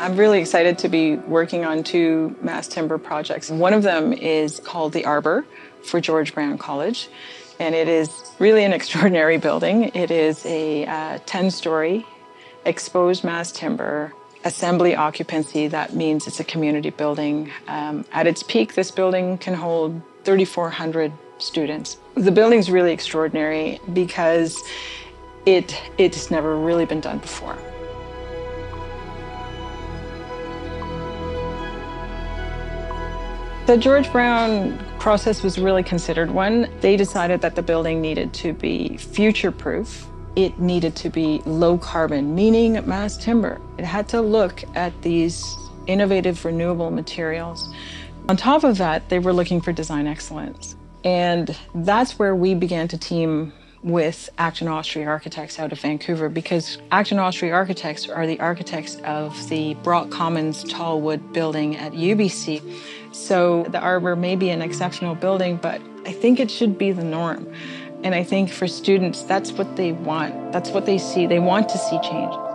I'm really excited to be working on two mass timber projects. One of them is called the Arbor for George Brown College, and it is really an extraordinary building. It is a uh, 10 story exposed mass timber assembly occupancy. That means it's a community building. Um, at its peak, this building can hold 3,400 students. The building's really extraordinary because it it's never really been done before. The George Brown process was really considered one. They decided that the building needed to be future proof. It needed to be low carbon, meaning mass timber. It had to look at these innovative renewable materials. On top of that, they were looking for design excellence. And that's where we began to team with Acton Ostry Architects out of Vancouver because Acton Ostry Architects are the architects of the Brock Commons tall wood building at UBC. So the Arbor may be an exceptional building, but I think it should be the norm. And I think for students, that's what they want. That's what they see. They want to see change.